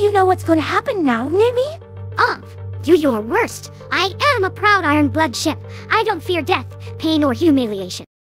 you know what's gonna happen now, Nimi? Umph! do your worst. I am a proud Iron Blood ship. I don't fear death, pain, or humiliation.